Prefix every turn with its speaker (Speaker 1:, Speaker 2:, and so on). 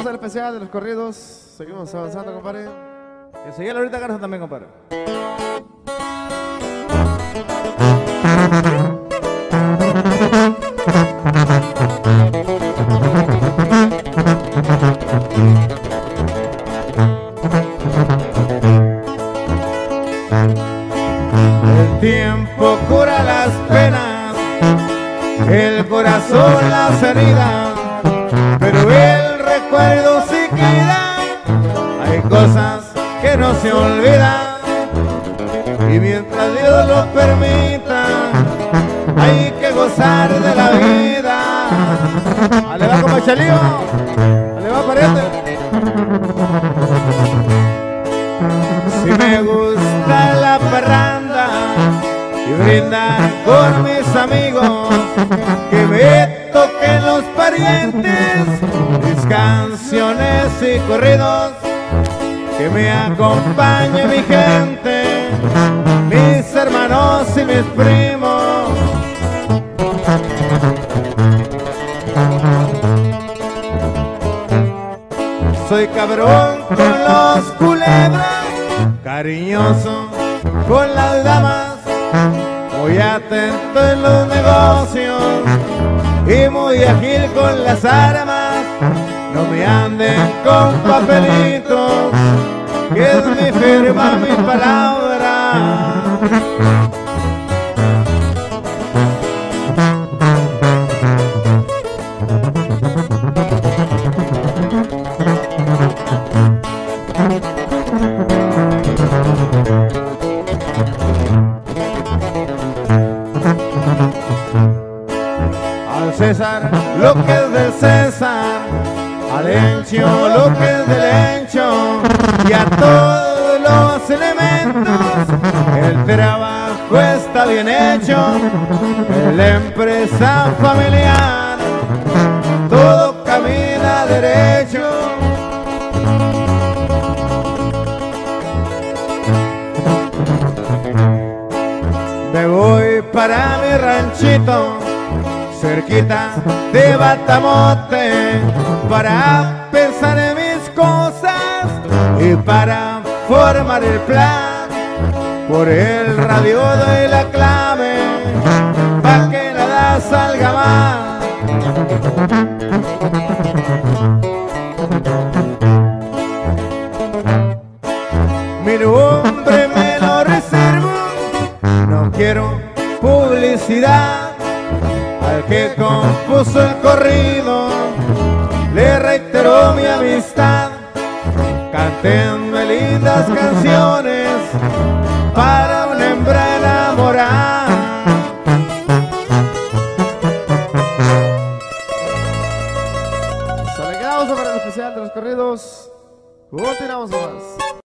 Speaker 1: Vamos al especial de los corridos. Seguimos avanzando, compadre.
Speaker 2: Seguía ahorita Garza también, compadre. El tiempo cura las penas, el corazón las heridas, pero el Hay cosas que no se olvidan y mientras Dios lo permita, hay que gozar de la vida. Ale va como chalío, ale va. Si me gusta la parranda y brindar con mis amigos, que me toquen los parientes, canciones y corridos, que me acompañe mi gente, mis hermanos y mis primos. Soy cabrón con los culebras, cariñoso con las damas, muy atento en los negocios y muy ágil con las armas. No me anden con papelitos, que es mi firma, mi palabra. Al César lo que es del César, al Encho lo que es del y a todos los elementos. El trabajo está bien hecho, la empresa familiar, todo camina derecho. Me voy para mi ranchito, cerquita de Batamote, para pensar en mis cosas y para formar el plan. Por el radio doy la clave, para que nada salga mal. Mi nombre me lo reservo, no quiero publicidad. Al que compuso el corrido, le reiteró mi amistad. Cantenme lindas canciones para una hembra enamorada.
Speaker 1: Salgamos para el especial de los corridos. Continuamos más.